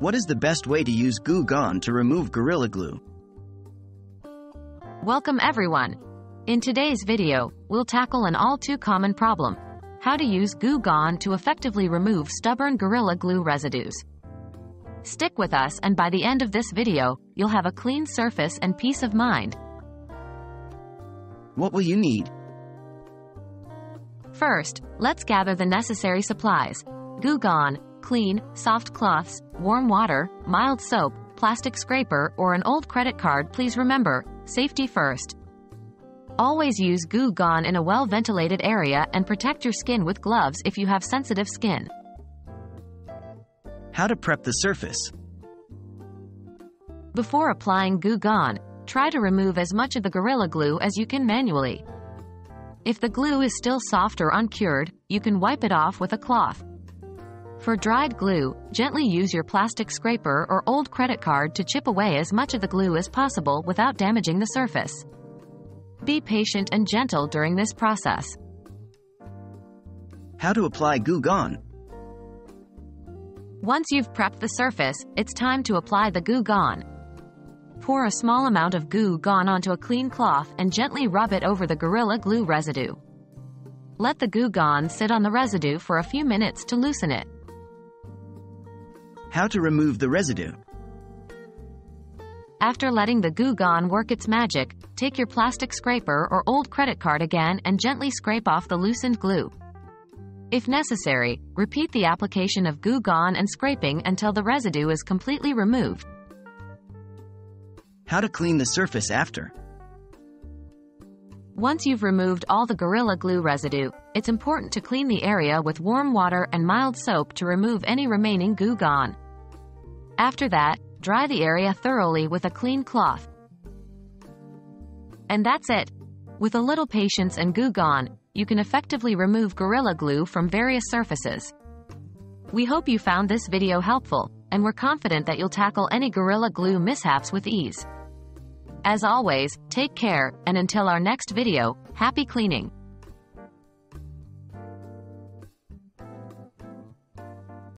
What is the best way to use Goo Gone to remove Gorilla Glue? Welcome everyone. In today's video, we'll tackle an all too common problem. How to use Goo Gone to effectively remove stubborn Gorilla Glue residues. Stick with us and by the end of this video, you'll have a clean surface and peace of mind. What will you need? First, let's gather the necessary supplies. Goo Gone, clean, soft cloths, warm water, mild soap, plastic scraper, or an old credit card please remember, safety first. Always use Goo Gone in a well-ventilated area and protect your skin with gloves if you have sensitive skin. How to prep the surface. Before applying Goo Gone, try to remove as much of the Gorilla Glue as you can manually. If the glue is still soft or uncured, you can wipe it off with a cloth. For dried glue, gently use your plastic scraper or old credit card to chip away as much of the glue as possible without damaging the surface. Be patient and gentle during this process. How to apply Goo Gone. Once you've prepped the surface, it's time to apply the Goo Gone. Pour a small amount of Goo Gone onto a clean cloth and gently rub it over the Gorilla Glue residue. Let the Goo Gone sit on the residue for a few minutes to loosen it. How to remove the residue. After letting the Goo Gone work its magic, take your plastic scraper or old credit card again and gently scrape off the loosened glue. If necessary, repeat the application of Goo Gone and scraping until the residue is completely removed. How to clean the surface after. Once you've removed all the Gorilla Glue residue, it's important to clean the area with warm water and mild soap to remove any remaining Goo Gone. After that, dry the area thoroughly with a clean cloth. And that's it. With a little patience and Goo Gone, you can effectively remove Gorilla Glue from various surfaces. We hope you found this video helpful, and we're confident that you'll tackle any Gorilla Glue mishaps with ease. As always, take care, and until our next video, happy cleaning!